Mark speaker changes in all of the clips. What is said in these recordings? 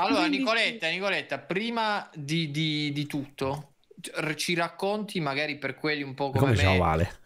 Speaker 1: Allora, Nicoletta, Nicoletta, prima di, di, di tutto, ci racconti magari per quelli un po' come, come me, vale.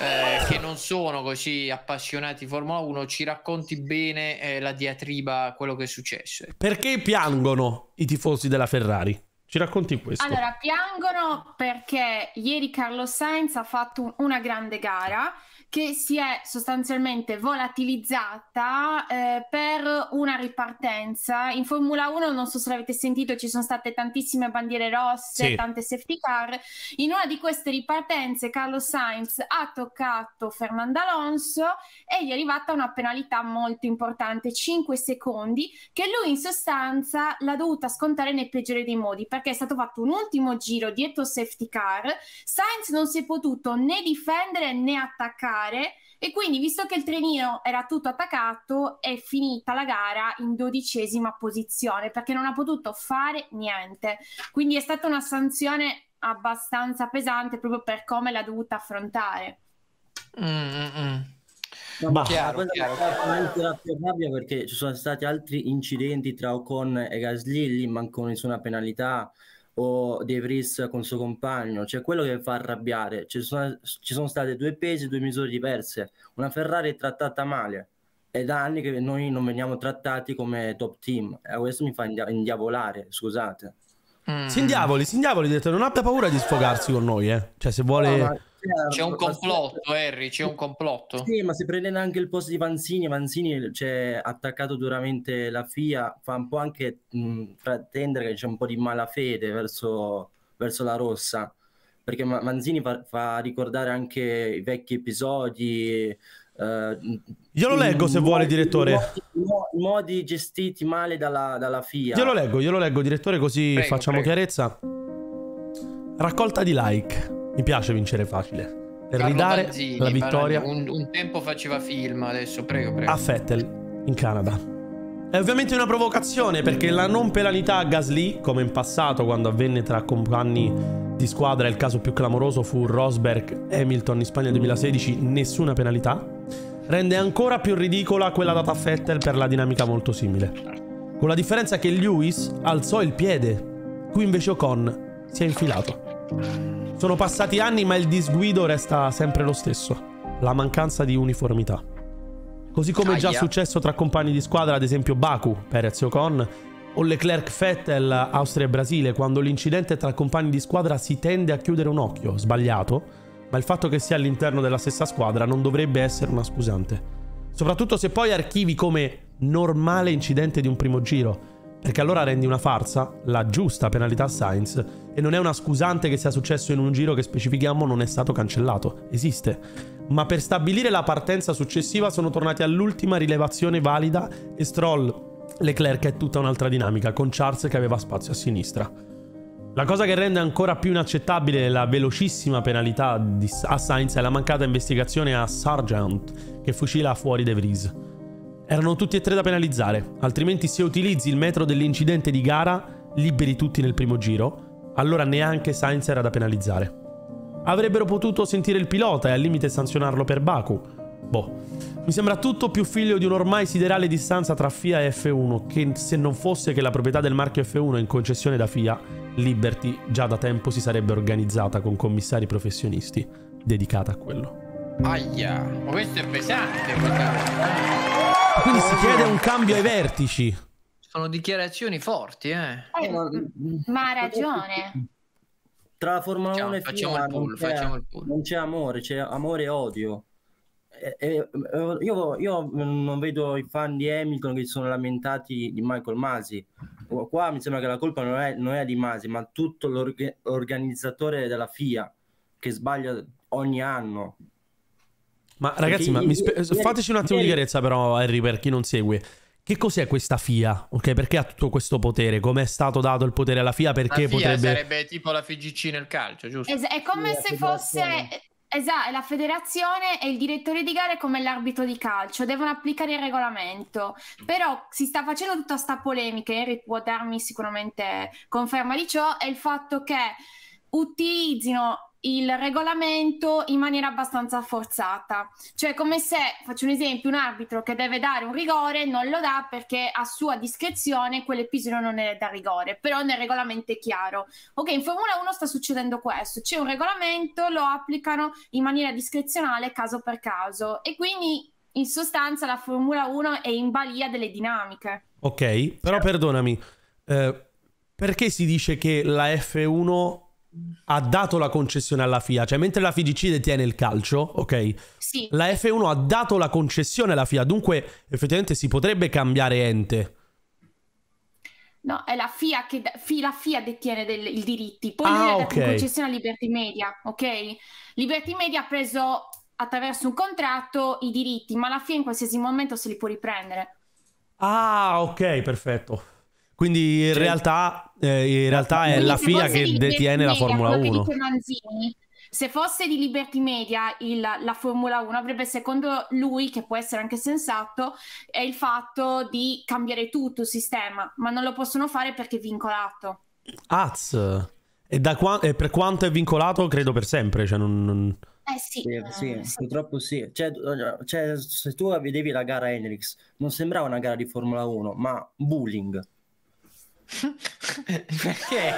Speaker 1: eh, che non sono così appassionati di Formula 1, ci racconti bene eh, la diatriba, quello che è successo.
Speaker 2: Perché piangono i tifosi della Ferrari? Ci racconti questo?
Speaker 3: Allora, piangono perché ieri Carlos Sainz ha fatto una grande gara che si è sostanzialmente volatilizzata eh, per una ripartenza. In Formula 1, non so se l'avete sentito, ci sono state tantissime bandiere rosse, sì. tante safety car. In una di queste ripartenze Carlos Sainz ha toccato Fernando Alonso e gli è arrivata una penalità molto importante, 5 secondi, che lui in sostanza l'ha dovuta scontare nel peggiore dei modi, perché è stato fatto un ultimo giro dietro safety car, Sainz non si è potuto né difendere né attaccare fare e quindi visto che il trenino era tutto attaccato è finita la gara in dodicesima posizione perché non ha potuto fare niente. Quindi è stata una sanzione abbastanza pesante proprio per come l'ha dovuta affrontare.
Speaker 4: Mm-hmm. No, ma chiaro, chiaro, chiaro. rabbia perché ci sono stati altri incidenti tra Ocon e Gasly lì mancò nessuna penalità o De Vries con il suo compagno, cioè quello che fa arrabbiare, ci sono, ci sono state due pesi, due misure diverse, una Ferrari è trattata male, è da anni che noi non veniamo trattati come top team e questo mi fa indiavolare, scusate.
Speaker 2: Mm. Si indiavoli, si indiavoli, non abbia paura di sfogarsi con noi, eh. Cioè se vuole... No,
Speaker 1: c'è un complotto, Harry, c'è un complotto.
Speaker 4: Sì, ma se prendendo anche il posto di Vanzini, Vanzini c'è attaccato duramente la FIA, fa un po' anche mh, pretendere che c'è un po' di malafede verso, verso la rossa, perché Manzini fa, fa, ricordare anche i vecchi episodi.
Speaker 2: Uh, Io lo leggo se vuole, direttore.
Speaker 4: I modi, modi, gestiti male dalla, dalla, FIA.
Speaker 2: Io lo leggo, io lo leggo, direttore, così prego, facciamo prego. chiarezza. Raccolta di like. Mi piace vincere facile. Per Carlo ridare Banzini, la vittoria.
Speaker 1: Un, un, tempo faceva film, adesso prego, prego.
Speaker 2: A Fettel, in Canada. È ovviamente una provocazione perché la non penalità a Gasly, come in passato quando avvenne tra compagni di squadra, il caso più clamoroso fu Rosberg Hamilton in Spagna 2016, nessuna penalità, rende ancora più ridicola quella data a Fettel per la dinamica molto simile. Con la differenza che Lewis alzò il piede, qui invece Ocon si è infilato. Sono passati anni ma il disguido resta sempre lo stesso, la mancanza di uniformità. Così come è già successo tra compagni di squadra, ad esempio Baku, Perez e Ocon, o Leclerc-Vettel, Austria e Brasile, quando l'incidente tra compagni di squadra si tende a chiudere un occhio, sbagliato, ma il fatto che sia all'interno della stessa squadra non dovrebbe essere una scusante. Soprattutto se poi archivi come normale incidente di un primo giro, perché allora rendi una farsa la giusta penalità Sainz e non è una scusante che sia successo in un giro che specifichiamo non è stato cancellato. Esiste. Ma per stabilire la partenza successiva sono tornati all'ultima rilevazione valida e Stroll, Leclerc è tutta un'altra dinamica, con Charles che aveva spazio a sinistra. La cosa che rende ancora più inaccettabile la velocissima penalità a Sainz è la mancata investigazione a Sargent che fucila fuori De Vries. Erano tutti e tre da penalizzare, altrimenti se utilizzi il metro dell'incidente di gara, liberi tutti nel primo giro, allora neanche Sainz era da penalizzare. Avrebbero potuto sentire il pilota e al limite sanzionarlo per Baku. Boh, mi sembra tutto più figlio di un'ormai siderale distanza tra FIA e F1 che se non fosse che la proprietà del marchio F1 è in concessione da FIA, Liberty già da tempo si sarebbe organizzata con commissari professionisti dedicata a quello.
Speaker 1: Aia, ma questo è pesante. Guarda.
Speaker 2: Quindi si chiede un cambio ai vertici.
Speaker 1: Sono dichiarazioni forti, eh.
Speaker 3: eh ma ha ragione.
Speaker 4: Tra la Formula facciamo, 1 e facciamo FIA il pool, non, c'è, non c'è amore, c'è amore e odio. E, e, io, io, non vedo i fan di Hamilton che si sono lamentati di Michael Masi. Qua mi sembra che la colpa non è, non è di Masi, ma tutto l'organizzatore della FIA che sbaglia ogni anno.
Speaker 2: Ma ragazzi, ma spe- fateci un attimo di chiarezza però, Harry, per chi non segue. Che cos'è questa FIA? Ok, perché ha tutto questo potere? Come è stato dato il potere alla FIA? Perché la FIA potrebbe...
Speaker 1: sarebbe tipo la FGC nel calcio, giusto?
Speaker 3: Es- è come se fosse... Esatto, la federazione e il direttore di gare come l'arbitro di calcio, devono applicare il regolamento. Però si sta facendo tutta questa polemica, Harry può darmi sicuramente conferma di ciò, è il fatto che utilizzino il regolamento in maniera abbastanza forzata. Cioè, come se, faccio un esempio, un arbitro che deve dare un rigore non lo dà perché a sua discrezione quell'episodio non è da rigore, però nel regolamento è chiaro. Ok, in Formula 1 sta succedendo questo, c'è un regolamento, lo applicano in maniera discrezionale caso per caso e quindi in sostanza la Formula 1 è in balia delle dinamiche.
Speaker 2: Ok, però perdonami, eh, perché si dice che la F1 ha dato la concessione alla FIA, cioè mentre la FIGC detiene il calcio, ok?
Speaker 3: Sì.
Speaker 2: La F1 ha dato la concessione alla FIA, dunque effettivamente si potrebbe cambiare ente.
Speaker 3: No, è la FIA che la FIA detiene i diritti, poi ah, okay. dato concessione a Liberty Media, ok? Liberty Media ha preso attraverso un contratto i diritti, ma la FIA in qualsiasi momento se li può riprendere.
Speaker 2: Ah, ok, perfetto. Quindi in cioè, realtà, eh, in realtà è la FIA che detiene la Formula 1.
Speaker 3: Manzini, se fosse di Liberty Media il, la Formula 1 avrebbe secondo lui, che può essere anche sensato, è il fatto di cambiare tutto il sistema, ma non lo possono fare perché è vincolato.
Speaker 2: Az. E, qua- e per quanto è vincolato, credo per sempre. Cioè non, non...
Speaker 3: Eh sì, sì,
Speaker 4: sì, eh, sì, purtroppo sì. Cioè, cioè, se tu vedevi la gara Hendrix, non sembrava una gara di Formula 1, ma bullying.
Speaker 1: Perché?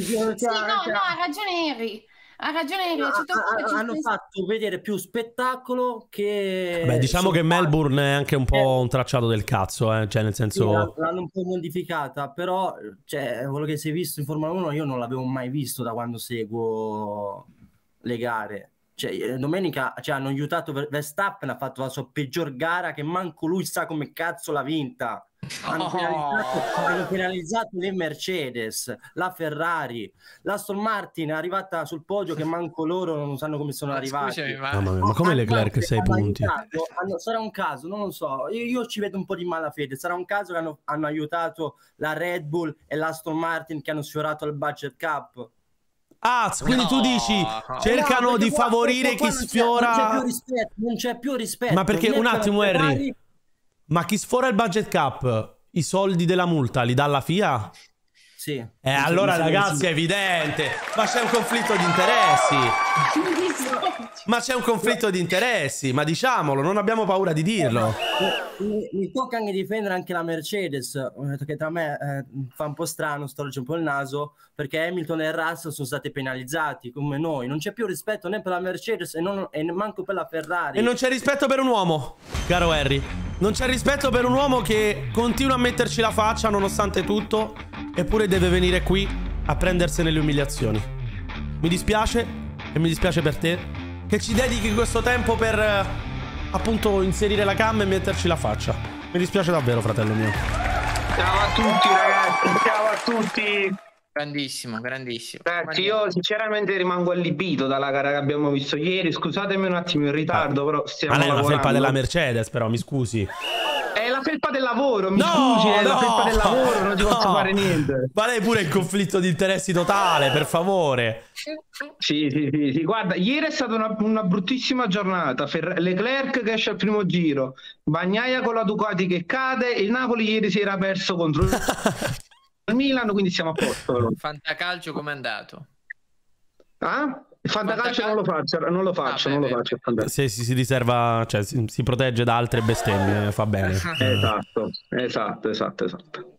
Speaker 3: sì, no, no, ha ragione Henry. Ha ragione Henry. A certo
Speaker 4: punto hanno penso... fatto vedere più spettacolo che...
Speaker 2: Beh, diciamo che Melbourne è anche un po' un tracciato del cazzo, eh? cioè nel senso...
Speaker 4: Sì, l'hanno un po' modificata, però cioè, quello che si è visto in Formula 1 io non l'avevo mai visto da quando seguo le gare. Cioè, domenica cioè, hanno aiutato Verstappen, ha fatto la sua peggior gara che manco lui sa come cazzo l'ha vinta. Hanno, oh. penalizzato, hanno, penalizzato, le Mercedes, la Ferrari, l'Aston Martin è arrivata sul podio che manco loro non sanno come sono arrivati. Scusami,
Speaker 2: ma... Mamma mia, ma come Leclerc 6 punti?
Speaker 4: Hanno, sarà un caso, non lo so, io, io, ci vedo un po' di malafede, sarà un caso che hanno, hanno aiutato la Red Bull e l'Aston Martin che hanno sfiorato il budget cap.
Speaker 2: Ah, quindi no. tu dici cercano no, di favorire chi sfiora.
Speaker 4: Non c'è più rispetto. Non c'è più rispetto.
Speaker 2: Ma perché un attimo, Harry. Ma chi sfora il budget cap, i soldi della multa li dà la FIA?
Speaker 4: Sì.
Speaker 2: Eh, allora ragazzi è evidente. Ma c'è un conflitto di interessi. Ma c'è un conflitto di interessi, ma diciamolo, non abbiamo paura di dirlo.
Speaker 4: Mi, mi tocca anche difendere anche la Mercedes, che tra me eh, fa un po' strano, storge un po' il naso, perché Hamilton e Russell sono stati penalizzati come noi. Non c'è più rispetto né per la Mercedes e, non, e manco per la Ferrari.
Speaker 2: E non c'è rispetto per un uomo, caro Harry. Non c'è rispetto per un uomo che continua a metterci la faccia nonostante tutto, eppure deve venire qui a prendersene le umiliazioni. Mi dispiace e mi dispiace per te, che ci dedichi questo tempo per eh, appunto inserire la cam e metterci la faccia. Mi dispiace davvero, fratello mio.
Speaker 5: Ciao a tutti ragazzi, ciao a tutti.
Speaker 1: Grandissimo, grandissimo.
Speaker 5: Ragazzi, io sinceramente rimango allibito dalla gara che abbiamo visto ieri. Scusatemi un attimo in ritardo, ah. però stiamo. Ma lei è
Speaker 2: una felpa della Mercedes, però mi scusi.
Speaker 5: È la felpa del lavoro, mi no, scusi, è no, la felpa del lavoro, non ti no. posso fare niente.
Speaker 2: Ma lei pure in conflitto di interessi totale, per favore.
Speaker 5: Sì, sì, sì, sì. guarda, ieri è stata una, una bruttissima giornata. Fer- Leclerc che esce al primo giro, Bagnaia con la Ducati che cade, il Napoli ieri si era perso contro il Milan, quindi siamo a posto.
Speaker 1: Fantacalcio com'è andato?
Speaker 5: Ah? Il fantacalcio non lo faccio, non lo faccio, ah, non lo faccio.
Speaker 2: Se si, si riserva, cioè si, si, protegge da altre bestemmie, fa bene.
Speaker 5: esatto, esatto, esatto, esatto.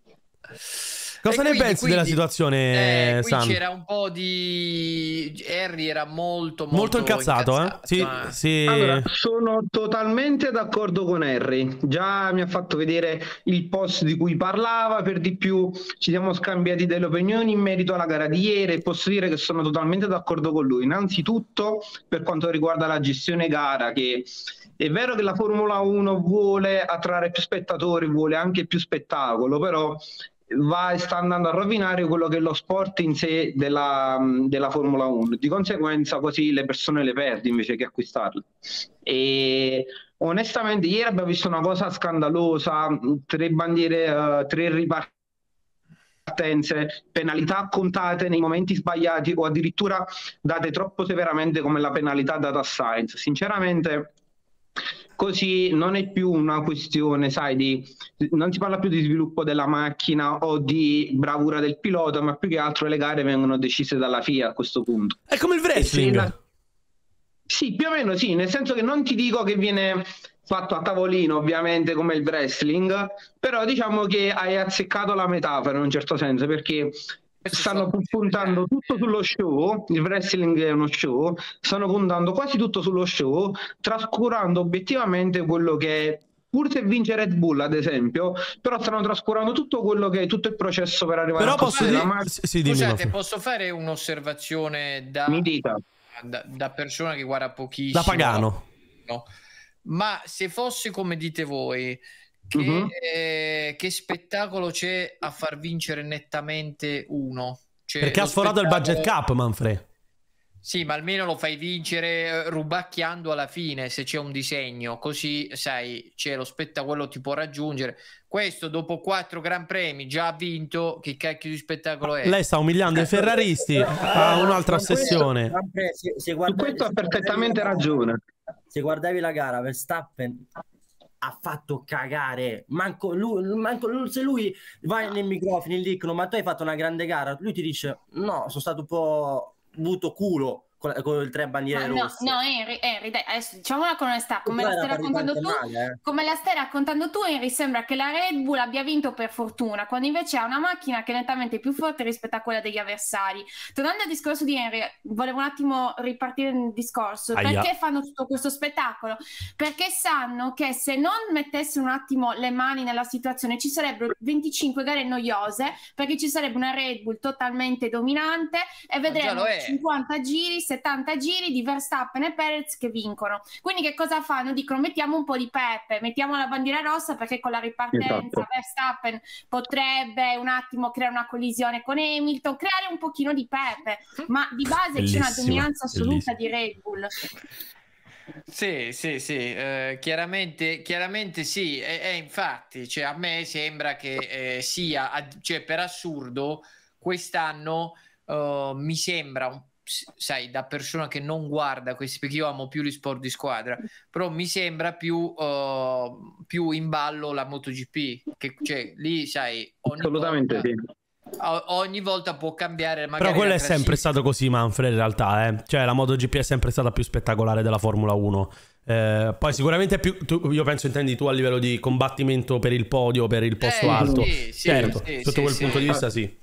Speaker 2: Cosa e ne quindi, pensi quindi, della situazione,
Speaker 1: eh,
Speaker 2: Sam?
Speaker 1: c'era un po' di... Harry era molto, molto,
Speaker 2: molto incazzato, incazzato, eh? Sì,
Speaker 5: ma...
Speaker 2: sì.
Speaker 5: Allora, sono totalmente d'accordo con Harry. Già mi ha fatto vedere il post di cui parlava, per di più ci siamo scambiati delle opinioni in merito alla gara di ieri e posso dire che sono totalmente d'accordo con lui. Innanzitutto per quanto riguarda la gestione gara, che è vero che la Formula 1 vuole attrarre più spettatori, vuole anche più spettacolo, però va sta andando a rovinare quello che è lo sport in sé della, della, Formula 1. Di conseguenza, così le persone le perdi invece che acquistarle. E onestamente, ieri abbiamo visto una cosa scandalosa: tre bandiere, uh, tre ripartenze, penalità contate nei momenti sbagliati o addirittura date troppo severamente come la penalità data a Sainz. Sinceramente Così non è più una questione, sai, di non si parla più di sviluppo della macchina o di bravura del pilota, ma più che altro le gare vengono decise dalla FIA a questo punto.
Speaker 2: È come il wrestling.
Speaker 5: Sì, più o meno sì, nel senso che non ti dico che viene fatto a tavolino, ovviamente, come il wrestling, però diciamo che hai azzeccato la metafora in un certo senso, perché stanno puntando tutto sullo show, il wrestling è uno show, stanno puntando quasi tutto sullo show, trascurando obiettivamente quello che è pur se vince Red Bull ad esempio però stanno trascurando tutto quello che è tutto il processo per arrivare
Speaker 2: però
Speaker 5: a
Speaker 2: posso dire ma...
Speaker 1: sì, scusate posso fare un'osservazione da, da, da, persona che guarda pochissimo?
Speaker 2: Da pagano.
Speaker 1: No? ma se fosse come dite voi che, uh-huh. eh, che spettacolo c'è a far vincere nettamente uno?
Speaker 2: Cioè, Perché ha sforato spettacolo... il budget cap, Manfred.
Speaker 1: Sì, ma almeno lo fai vincere eh, rubacchiando alla fine se c'è un disegno, così sai, c'è lo spettacolo ti può raggiungere. Questo dopo quattro Gran Premi già ha vinto, che cacchio di spettacolo è?
Speaker 2: Lei sta umiliando i ferraristi a un'altra sessione.
Speaker 5: Se, se guardavi, questo ha perfettamente ragione.
Speaker 4: Se guardavi la gara, Verstappen ha fatto cagare. Manco lui, manco lui, se lui va nei microfoni e dicono: Ma tu hai fatto una grande gara, lui ti dice: No, sono stato un po' avuto culo con, con il tre bandiere
Speaker 3: no,
Speaker 4: rosse.
Speaker 3: No, Henry, Henry dai, adesso diciamola con onestà, come la, stai raccontando tu, male, eh. come la stai raccontando tu, Henry, sembra che la Red Bull abbia vinto per fortuna, quando invece ha una macchina che è nettamente più forte rispetto a quella degli avversari. Tornando al discorso di Henry, volevo un attimo ripartire nel discorso. Aia. Perché fanno tutto questo spettacolo? Perché sanno che se non mettessero un attimo le mani nella situazione ci sarebbero 25 gare noiose, perché ci sarebbe una Red Bull totalmente dominante e vedremo 50 giri, 70 giri di Verstappen e Perez che vincono. Quindi che cosa fanno? Dicono mettiamo un po' di pepe, mettiamo la bandiera rossa perché con la ripartenza esatto. Verstappen potrebbe un attimo creare una collisione con Hamilton, creare un pochino di pepe, ma di base bellissimo, c'è una dominanza assoluta bellissimo. di Red Bull.
Speaker 1: Sì, sì, sì, eh, chiaramente, chiaramente sì, e, e infatti cioè, a me sembra che eh, sia, cioè, per assurdo, quest'anno uh, mi sembra un sai, da persona che non guarda questi, perché io amo più gli sport di squadra, però mi sembra più, uh, più in ballo la MotoGP, che cioè, lì, sai,
Speaker 5: assolutamente
Speaker 1: volta, sì. Ogni volta può cambiare.
Speaker 2: Però quello è sempre stato così, Manfred. In realtà, eh. cioè la MotoGP è sempre stata più spettacolare della Formula 1. Eh, poi sicuramente più, tu, io penso intendi tu a livello di combattimento per il podio, per il posto eh, alto. Sì, certo, sì, sotto sì, quel punto di vista sì.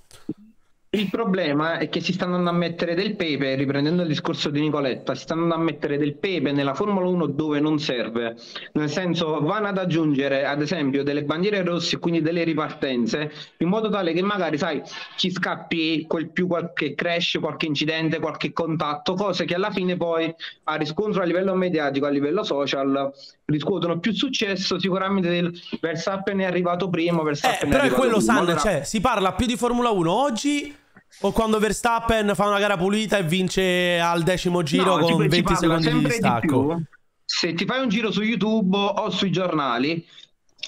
Speaker 5: Il problema è che si stanno andando a mettere del pepe, riprendendo il discorso di Nicoletta, si stanno andando a mettere del pepe nella Formula 1 dove non serve. Nel senso, vanno ad aggiungere, ad esempio, delle bandiere rosse, quindi delle ripartenze, in modo tale che magari, sai, ci scappi quel più qualche crash, qualche incidente, qualche contatto, cose che alla fine poi a riscontro a livello mediatico, a livello social, riscuotono più successo. Sicuramente del Verstappen è arrivato prima, Verstappen
Speaker 2: eh, però è, è quello, San, cioè, si parla più di Formula 1 oggi o quando Verstappen fa una gara pulita e vince al decimo giro no, con 20 secondi di distacco. Di
Speaker 5: Se ti fai un giro su YouTube o sui giornali,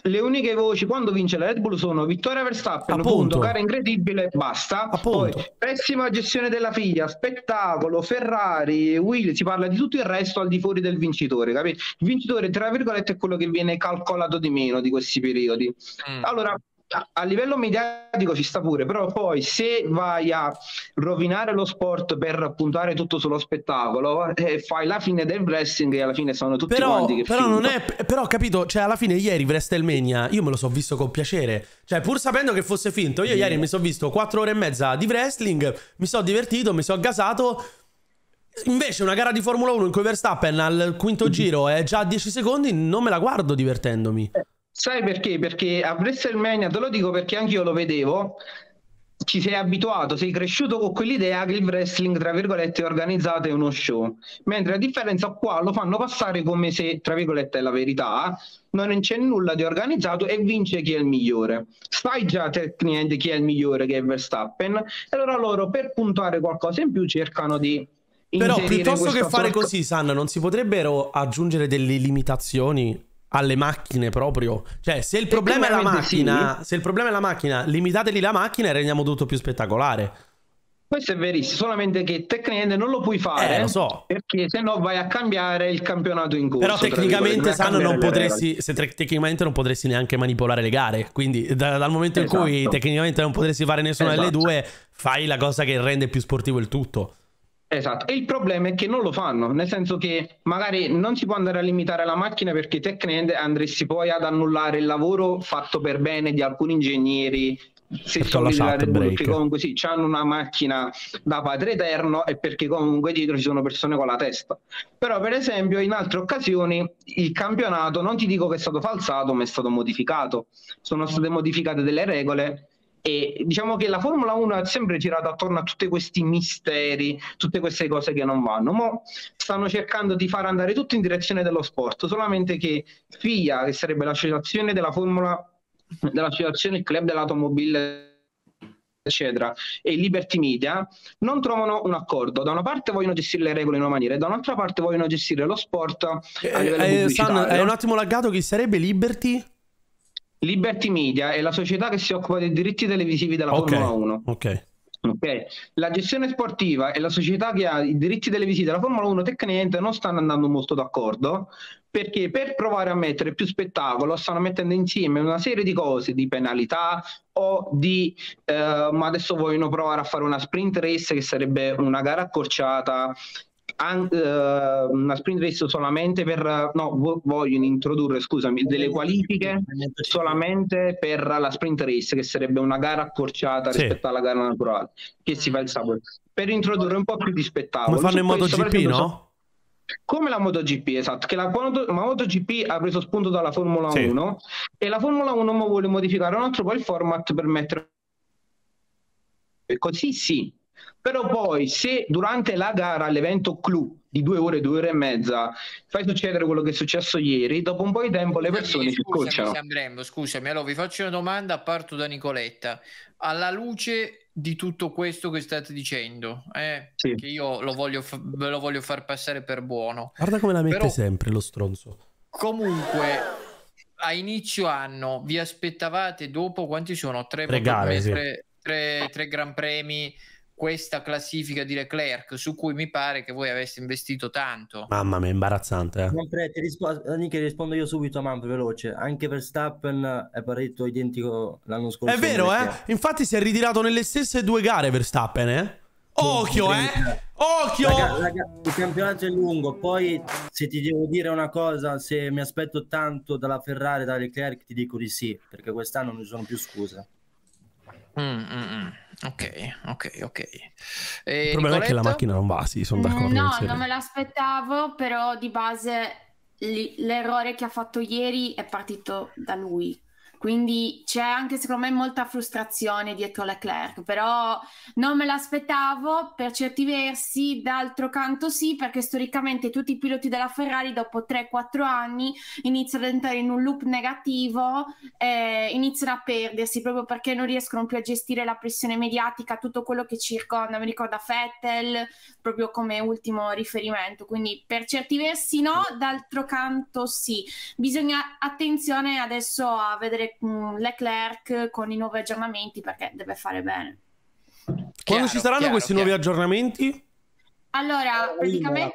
Speaker 5: le uniche voci quando vince la Red Bull sono vittoria Verstappen, appunto, punto, gara incredibile, basta. Appunto. Poi pessima gestione della figlia, spettacolo, Ferrari, Will, si parla di tutto il resto al di fuori del vincitore, capito? Il vincitore, tra virgolette, è quello che viene calcolato di meno di questi periodi. Mm. Allora, a livello mediatico ci sta pure, però poi se vai a rovinare lo sport per puntare tutto sullo spettacolo, eh, fai la fine del wrestling e alla fine sono tutti
Speaker 2: però,
Speaker 5: quanti che
Speaker 2: Però non è però capito, cioè alla fine ieri WrestleMania io me lo so visto con piacere. Cioè pur sapendo che fosse finto, io ieri mi sono visto 4 ore e mezza di wrestling, mi sono divertito, mi sono gasato. Invece una gara di Formula 1 in cui Verstappen al quinto giro è già a 10 secondi, non me la guardo divertendomi.
Speaker 5: Eh Sai perché? Perché a WrestleMania, te lo dico perché anche io lo vedevo, ci sei abituato, sei cresciuto con quell'idea che il wrestling, tra virgolette, è organizzato è uno show. Mentre a differenza qua lo fanno passare come se, tra virgolette, è la verità, non c'è nulla di organizzato e vince chi è il migliore. Sai già tecnicamente chi è il migliore, che è Verstappen, e allora loro per puntare qualcosa in più cercano di...
Speaker 2: Però piuttosto che fare sorta... così, San, non si potrebbero aggiungere delle limitazioni alle macchine proprio. Cioè, se il problema è la macchina, sì. se il problema è la macchina, limitateli la macchina e rendiamo tutto più spettacolare.
Speaker 5: Questo è verissimo, solamente che tecnicamente non lo puoi fare
Speaker 2: eh, lo so.
Speaker 5: perché se no vai a cambiare il campionato in corso.
Speaker 2: Però tecnicamente sanno non potresti, se te- tecnicamente non potresti neanche manipolare le gare, quindi da- dal momento esatto. in cui esatto. tecnicamente non potresti fare nessuna esatto. delle due, fai la cosa che rende più sportivo il tutto.
Speaker 5: Esatto, e il problema è che non lo fanno, nel senso che magari non si può andare a limitare la macchina perché tecnicamente andresti poi ad annullare il lavoro fatto per bene di alcuni ingegneri se sono perché comunque sì, hanno una macchina da padre eterno e perché comunque dietro ci sono persone con la testa. Però per esempio in altre occasioni il campionato non ti dico che è stato falsato, ma è stato modificato. Sono state modificate delle regole e diciamo che la Formula 1 ha sempre girato attorno a tutti questi misteri, tutte queste cose che non vanno. Ma stanno cercando di far andare tutto in direzione dello sport, solamente che FIA, che sarebbe l'associazione della Formula dell'associazione Club dell'Automobile eccetera e Liberty Media non trovano un accordo da una parte vogliono gestire le regole in una maniera e da un'altra parte vogliono gestire lo sport a eh, livello eh, San,
Speaker 2: è un attimo laggato chi sarebbe Liberty?
Speaker 5: Liberty Media è la società che si occupa dei diritti televisivi della okay. Formula 1
Speaker 2: ok
Speaker 5: Okay. La gestione sportiva e la società che ha i diritti televisivi della Formula 1 tecnicamente non stanno andando molto d'accordo perché per provare a mettere più spettacolo stanno mettendo insieme una serie di cose, di penalità o di eh, ma adesso vogliono provare a fare una sprint race che sarebbe una gara accorciata an- uh, una sprint race solamente per no vogliono introdurre scusami delle qualifiche solamente per la sprint race che sarebbe una gara accorciata sì. rispetto alla gara naturale che si fa il sabato per introdurre un po' più di spettacolo
Speaker 2: come fanno in MotoGP no?
Speaker 5: come la MotoGP, esatto, che la, la MotoGP ha preso spunto dalla Formula sì. 1 e la Formula 1 vuole modificare un altro po' il format per mettere così sì, però poi se durante la gara, l'evento clou di due ore, due ore e mezza, fai succedere quello che è successo ieri, dopo un po' di tempo le persone si scocciano.
Speaker 1: Scusami, scusami, allora vi faccio una domanda, parto da Nicoletta. Alla luce di tutto questo che state dicendo, eh, sì. che io lo voglio, fa- lo voglio far passare per buono.
Speaker 2: Guarda come la mette Però, sempre lo stronzo.
Speaker 1: Comunque, a inizio anno vi aspettavate dopo quanti sono? Tre,
Speaker 2: tre gare, sì.
Speaker 1: tre, tre, tre gran premi questa classifica di Leclerc su cui mi pare che voi aveste investito tanto.
Speaker 2: Mamma mia, imbarazzante. Eh.
Speaker 4: Manfred, ti rispo- rispondo io subito a Manfred, veloce. Anche per Stappen è parecchio identico l'anno scorso.
Speaker 2: È vero, eh? Infatti si è ritirato nelle stesse due gare Verstappen, eh? Occhio, eh! Occhio! Raga,
Speaker 4: raga, il campionato è lungo. Poi, se ti devo dire una cosa, se mi aspetto tanto dalla Ferrari, da Leclerc, ti dico di sì, perché quest'anno non ci sono più scuse.
Speaker 1: Mm, mm, mm. Ok, ok, ok.
Speaker 2: E il problema Nicoletta? è che la macchina non va, sì, sono d'accordo.
Speaker 3: No, non me l'aspettavo, però di base l'errore che ha fatto ieri è partito da lui. Quindi c'è anche secondo me molta frustrazione dietro Leclerc, però non me l'aspettavo. Per certi versi, d'altro canto sì, perché storicamente tutti i piloti della Ferrari dopo 3-4 anni iniziano ad entrare in un loop negativo e iniziano a perdersi proprio perché non riescono più a gestire la pressione mediatica, tutto quello che circonda, mi ricorda Vettel proprio come ultimo riferimento, quindi per certi versi no, d'altro canto sì. Bisogna attenzione adesso a vedere Mm, Leclerc con i nuovi aggiornamenti perché deve fare bene.
Speaker 2: Quando chiaro, ci saranno chiaro, questi chiaro. nuovi aggiornamenti?
Speaker 3: Allora, praticamente...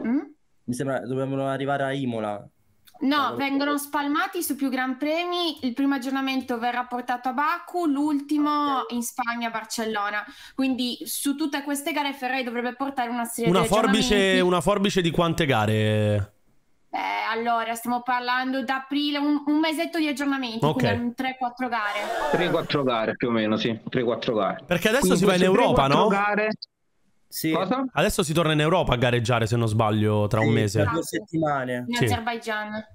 Speaker 4: Mm? Mi sembra dovevano arrivare a Imola.
Speaker 3: No, vengono spalmati su più Gran Premi. Il primo aggiornamento verrà portato a Baku, l'ultimo in Spagna, a Barcellona. Quindi su tutte queste gare Ferrari dovrebbe portare una serie
Speaker 2: una
Speaker 3: di
Speaker 2: forbice, Una forbice di quante gare?
Speaker 3: Eh, allora, stiamo parlando da aprile, un, un mesetto di aggiornamenti, okay. quindi 3-4 gare.
Speaker 5: 3-4 gare più o meno, sì, 3-4 gare.
Speaker 2: Perché adesso quindi si va in Europa, no?
Speaker 5: Gare...
Speaker 2: Sì. Cosa? Adesso si torna in Europa a gareggiare, se non sbaglio, tra sì, un mese.
Speaker 4: Due settimane.
Speaker 3: In
Speaker 2: sì.
Speaker 3: Azerbaijan.